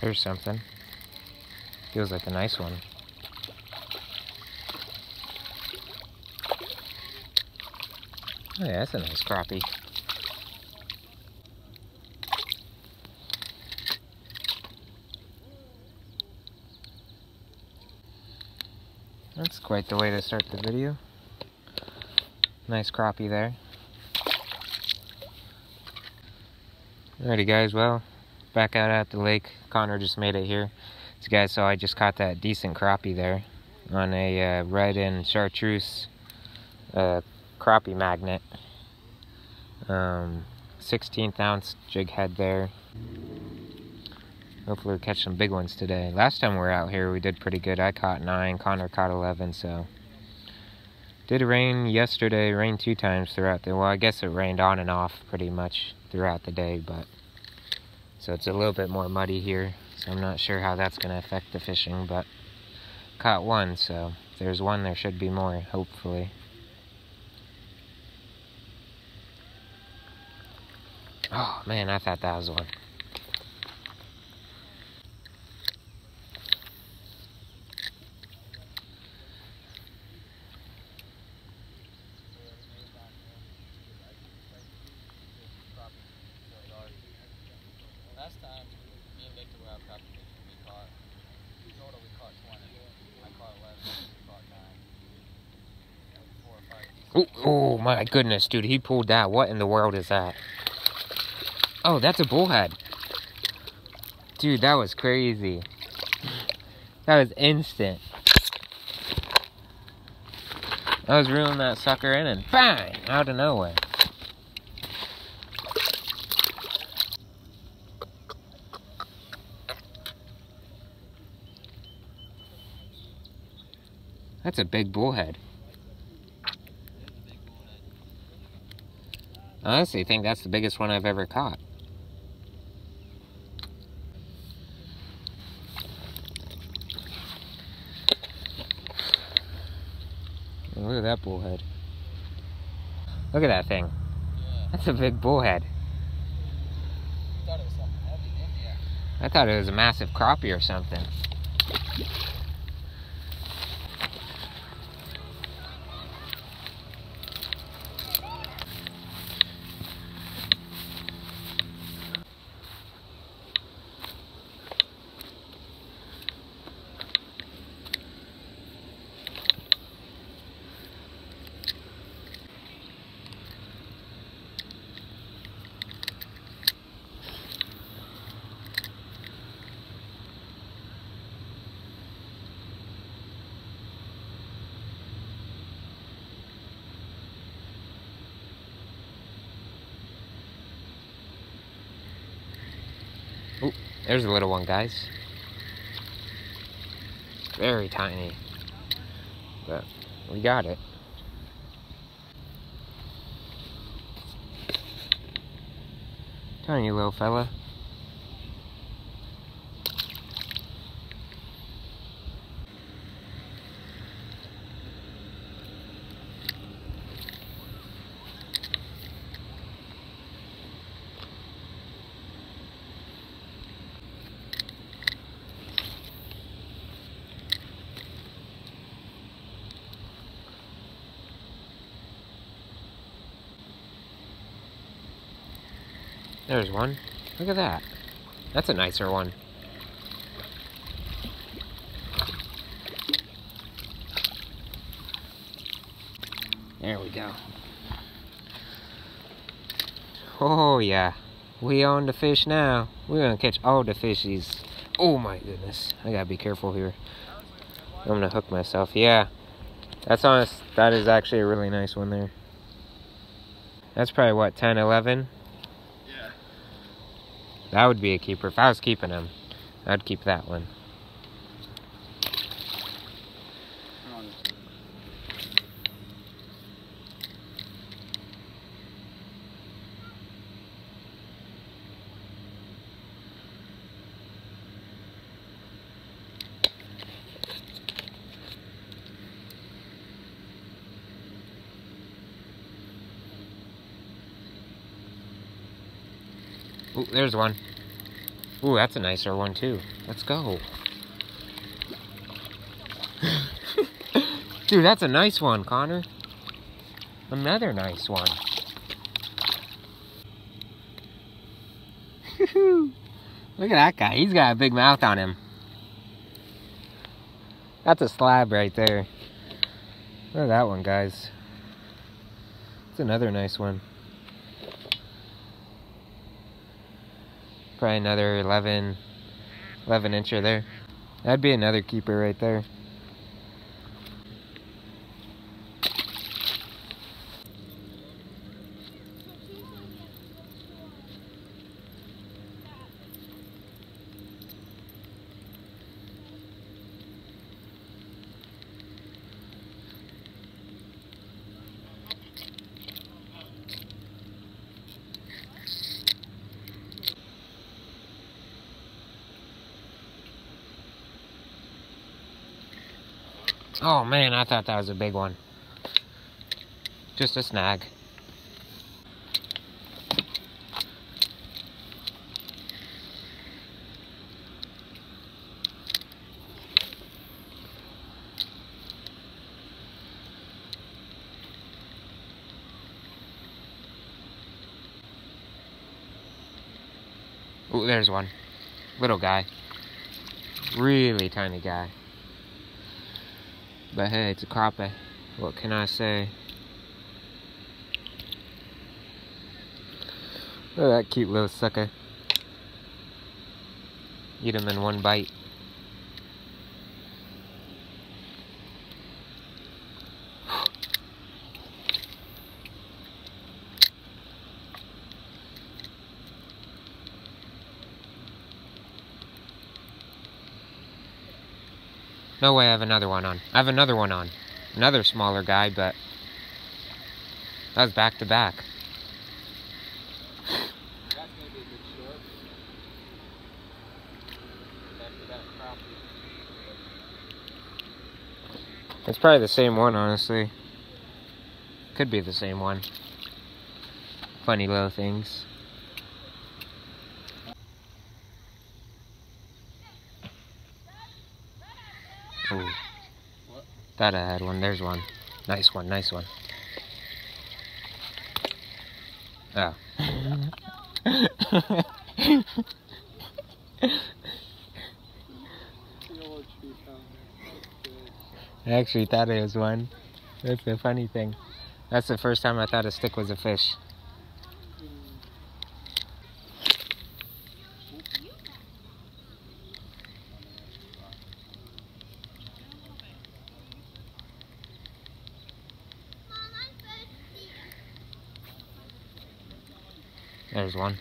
There's something. Feels like a nice one. Oh yeah, that's a nice crappie. That's quite the way to start the video. Nice crappie there. Alrighty guys, well, back out at the lake. Connor just made it here. So guys so I just caught that decent crappie there on a uh, red and chartreuse uh, crappie magnet. Um, 16th ounce jig head there. Hopefully we'll catch some big ones today. Last time we were out here, we did pretty good. I caught 9, Connor caught 11, so... Did rain yesterday, rained two times throughout the... Well, I guess it rained on and off pretty much throughout the day, but... So it's a little bit more muddy here, so I'm not sure how that's going to affect the fishing, but... Caught one, so if there's one, there should be more, hopefully. Oh, man, I thought that was one. Last time, me and Victor were out crappie fishing. We caught, total we caught 20. I caught 11. We caught 9. Four or five. Oh, oh my goodness, dude, he pulled that. What in the world is that? Oh, that's a bullhead. Dude, that was crazy. That was instant. I was reeling that sucker in and bang! Out of nowhere. That's a big bullhead. I honestly think that's the biggest one I've ever caught. Look at that bullhead. Look at that thing. Yeah. That's a big bullhead. Thought it was something heavy. I thought it was a massive crappie or something. There's a little one, guys. Very tiny. But we got it. Tiny little fella. There's one. Look at that. That's a nicer one. There we go. Oh yeah. We on the fish now. We're gonna catch all the fishies. Oh my goodness. I gotta be careful here. I'm gonna hook myself. Yeah. That's honest. That is actually a really nice one there. That's probably what, 10, 11? That would be a keeper. If I was keeping him, I'd keep that one. Ooh, there's one. Ooh, that's a nicer one too. Let's go. Dude, that's a nice one, Connor. Another nice one. Look at that guy. He's got a big mouth on him. That's a slab right there. Look at that one, guys. It's another nice one. Probably another 11, 11 incher there. That'd be another keeper right there. Oh man, I thought that was a big one. Just a snag. Oh, there's one. Little guy. Really tiny guy. But hey, it's a crappie. What can I say? Look at that cute little sucker. Eat him in one bite. No way I have another one on. I have another one on. Another smaller guy, but that was back to back. It's probably the same one, honestly. Could be the same one. Funny little things. Ooh. What? Thought I had one. There's one. Nice one, nice one. Oh. I actually thought it was one. That's the funny thing. That's the first time I thought a stick was a fish. There's one.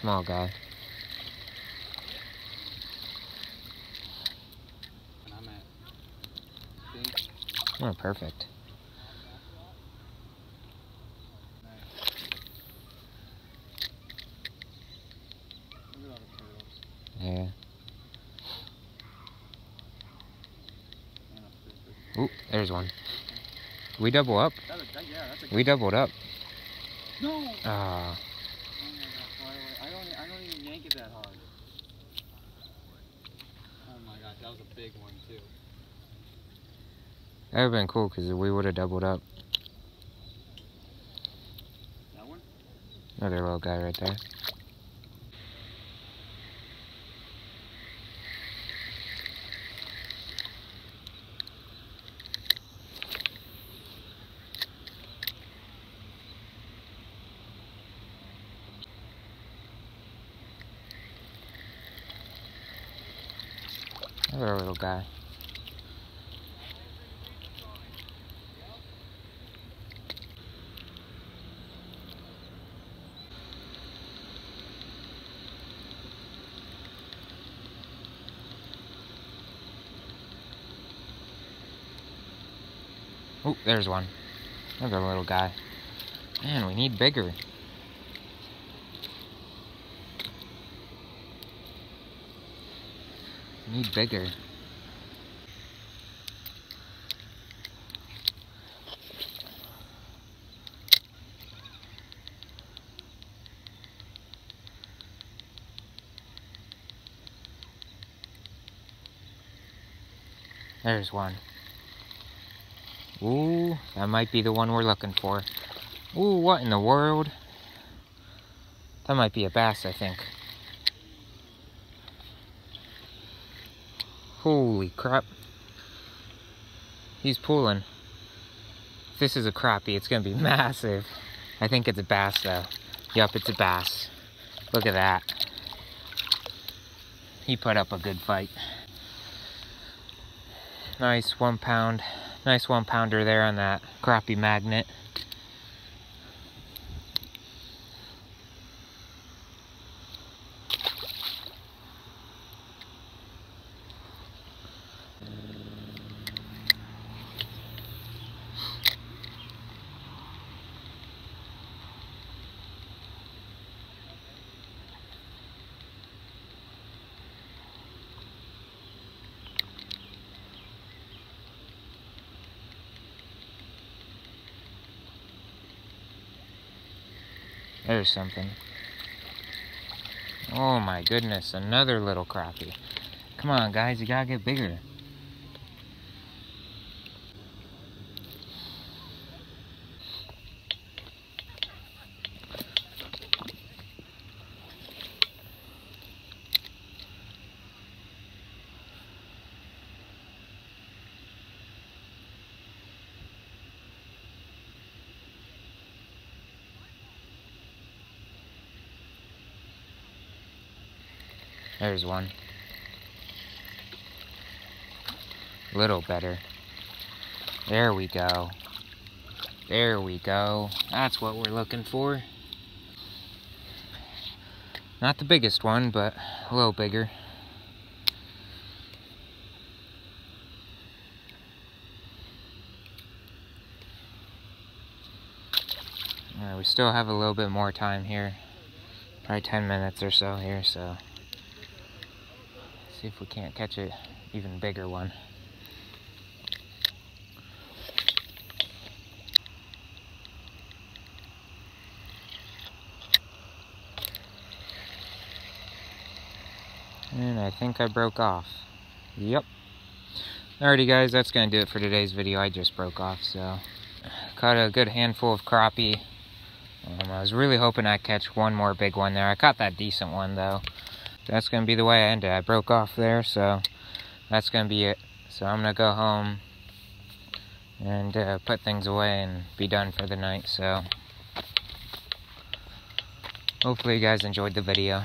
Small guy. And I'm at pink. Oh, perfect. Look at all the turtles. Yeah. And a fish. Ooh, there's one. We double up. That's a, that, yeah, We doubled up. No! Ah, Oh my gosh, why do I, I don't, I don't even yank it that hard. Oh my gosh, that was a big one too. that would have been cool because we would have doubled up. That one? Another little guy right there. Another little guy. Oh, there's one. Another little guy. Man, we need bigger. bigger. There's one. Ooh, that might be the one we're looking for. Ooh, what in the world? That might be a bass, I think. Holy crap. He's pulling. This is a crappie, it's gonna be massive. I think it's a bass though. Yup, it's a bass. Look at that. He put up a good fight. Nice one pound, nice one pounder there on that crappie magnet. There's something. Oh my goodness, another little crappie. Come on, guys, you gotta get bigger. There's one. Little better. There we go. There we go. That's what we're looking for. Not the biggest one, but a little bigger. Right, we still have a little bit more time here. Probably 10 minutes or so here, so See if we can't catch a even bigger one. And I think I broke off. Yep. Alrighty guys, that's going to do it for today's video. I just broke off, so... Caught a good handful of crappie. Um, I was really hoping I'd catch one more big one there. I caught that decent one, though that's going to be the way I ended. I broke off there, so that's going to be it. So I'm going to go home and uh, put things away and be done for the night. So hopefully you guys enjoyed the video.